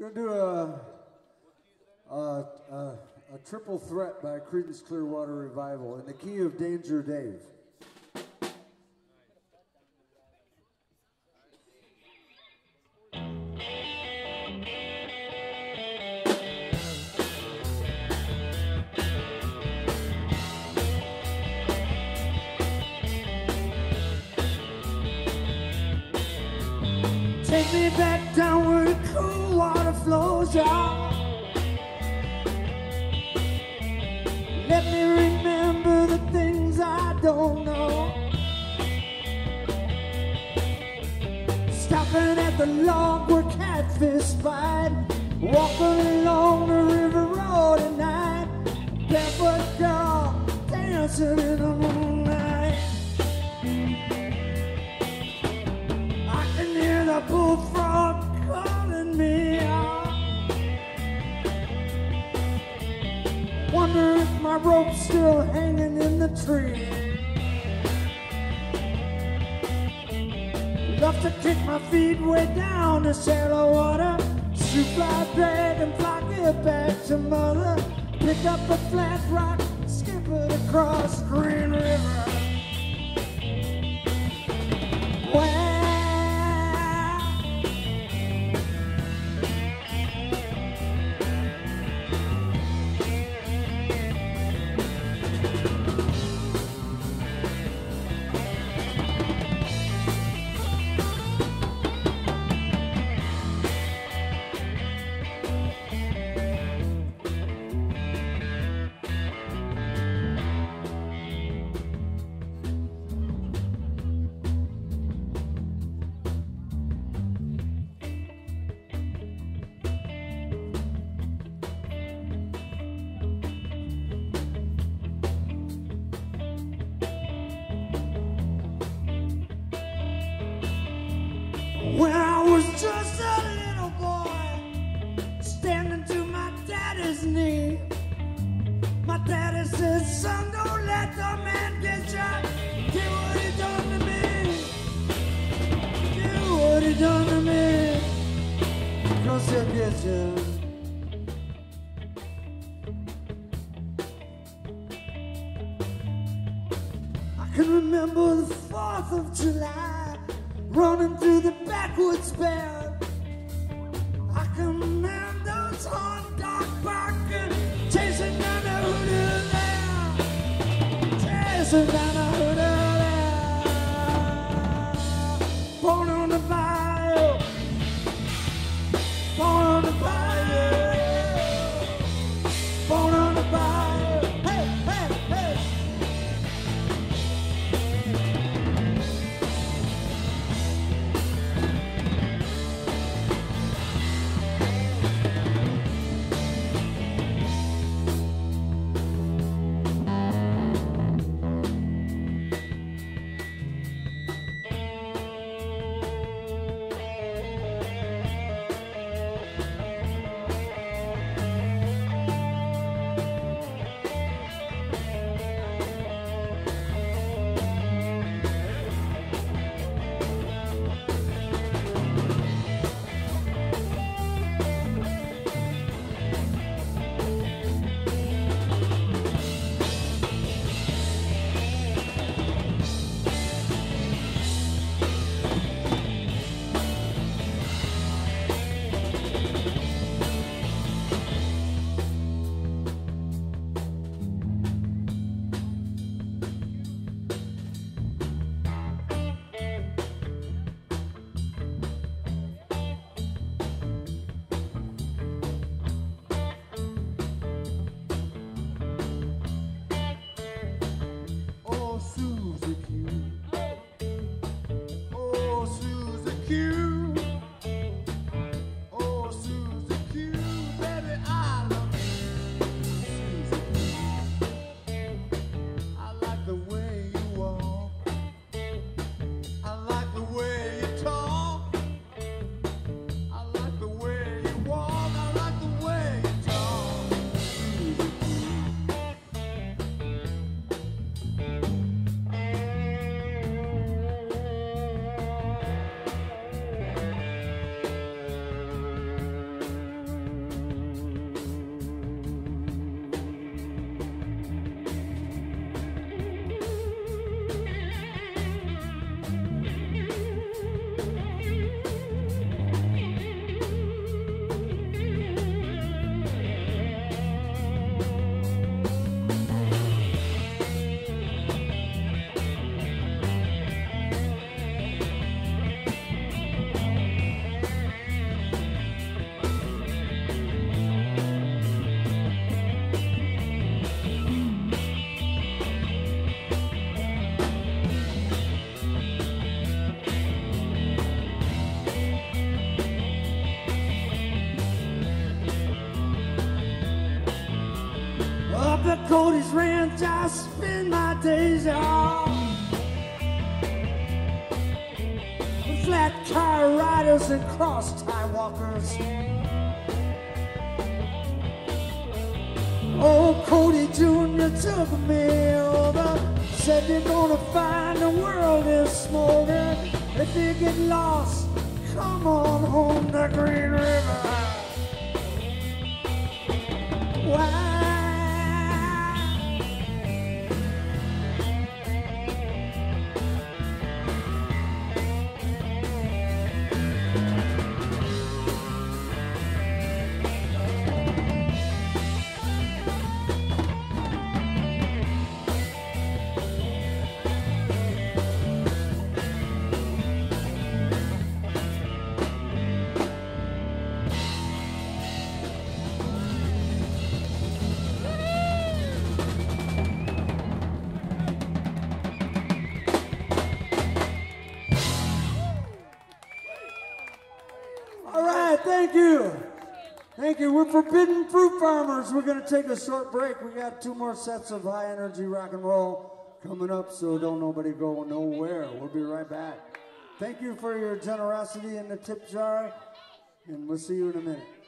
Gonna do a, a, a, a triple threat by Creedence Clearwater Revival in the key of Danger Dave. Take me back down where the cool flows out. Let me remember the things I don't know. Stopping at the log where catfish fight. Walking along the river road at night. Barefoot girl dancing in the moonlight. I can hear the bullfrog my rope's still hanging in the tree. Love to kick my feet way down the shallow water. Shoot fly dragonfly, it back to mother. Pick up a flat rock, skip it across Green knee, my daddy said, son, don't let the man get you. Do what he done to me. Do what he done to me. Cause he'll get you. I can remember the 4th of July running through the backwoods band. Chasing down Cody's Ranch, I spend my days on. Flat car riders and cross tie walkers. Oh, Cody Jr. took me over. Said you're gonna find the world is smoldering. If you get lost, thank you. Thank you. We're Forbidden Fruit Farmers. We're going to take a short break. We got two more sets of high energy rock and roll coming up, so don't nobody go nowhere. We'll be right back. Thank you for your generosity in the tip jar, and we'll see you in a minute.